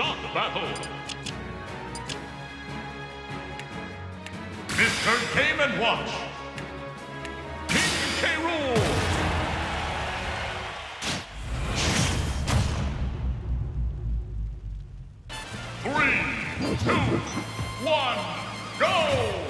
Start battle! Mr. Game and Watch! King K. Rool! Three, two, one, go!